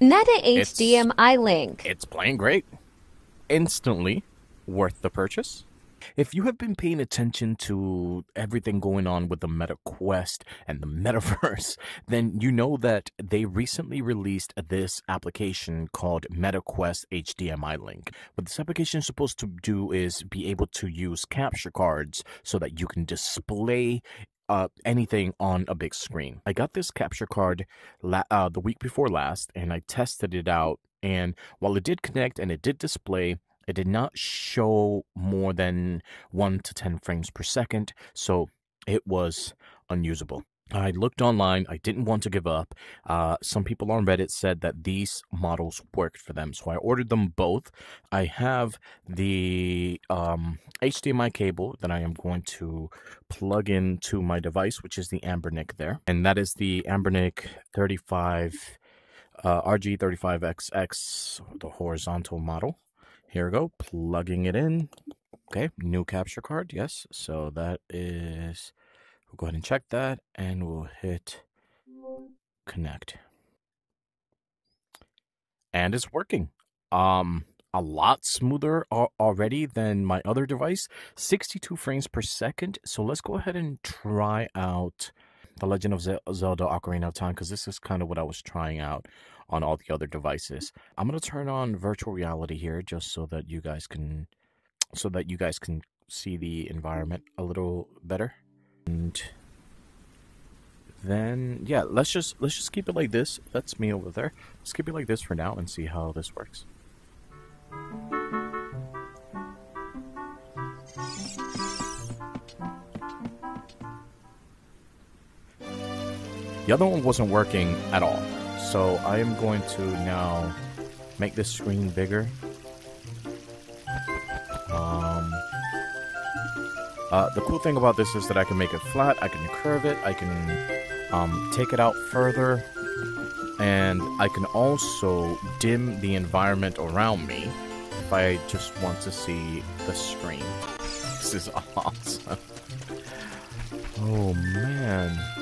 Meta It's- HDMI link. It's playing great. Instantly worth the purchase. If you have been paying attention to everything going on with the Meta Quest and the metaverse, then you know that they recently released this application called Meta Quest HDMI Link. What this application is supposed to do is be able to use capture cards so that you can display uh, anything on a big screen. I got this capture card la- uh, the week before last, and I tested it out. And while it did connect and it did display, it did not show more than one to 10 frames per second. So it was unusable. I looked online. I didn't want to give up. Uh, some people on Reddit said that these models worked for them. So I ordered them both. I have the um, HDMI cable that I am going to plug into my device, which is the Anbernic there. And that is the Anbernic 35 uh, RG35XX, the horizontal model. Here we go, plugging it in. Okay, new capture card, yes. So that is, we'll go ahead and check that and we'll hit connect. And it's working. Um, a lot smoother already than my other device, 62 frames per second. So let's go ahead and try out The Legend of Zelda Ocarina of Time because this is kind of what I was trying out on all the other devices. I'm gonna turn on virtual reality here just so that you guys can so that you guys can see the environment a little better. And then yeah, let's just let's just keep it like this. That's me over there. Let's keep it like this for now and see how this works. The other one wasn't working at all. So I am going to now make this screen bigger. Uh, the cool thing about this is that I can make it flat, I can curve it, I can um, take it out further, and I can also dim the environment around me if I just want to see the screen. This is awesome. Oh man.